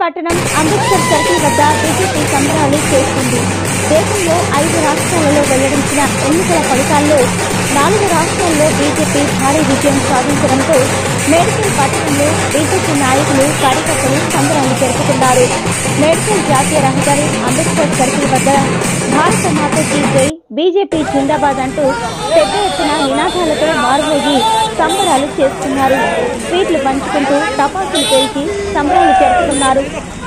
పట్టణం అంబేద్కర్ సర్కిల్ వద్ద బీజేపీ సంబరాలు చేస్తుంది. దేశంలో ఐదు రాష్ట్రాలలో వెల్లడించిన ఎన్నికల ఫలితాల్లో నాలుగు రాష్ట్రాల్లో బీజేపీ భారీ విజయం సాధించడంతో మేడ్చల్ పట్టణంలో బీజేపీ నాయకులు కార్యకర్తలు సంబరాలు జరుపుకున్నారు. మేడ్చల్ జాతీయ రహదారి అంబేద్కర్ సర్కిల్ వద్ద భారత మాతకి జై బీజేపీ జిందాబాద్ అంటూ పెద్ద ఎత్తున నినాదాలతో మారుమోగి సంబరాలు చేస్తున్నారు. స్వీట్లు పంచుకుంటూ తపాసులు పేల్చి సంబరాలు జరుపుకున్నారు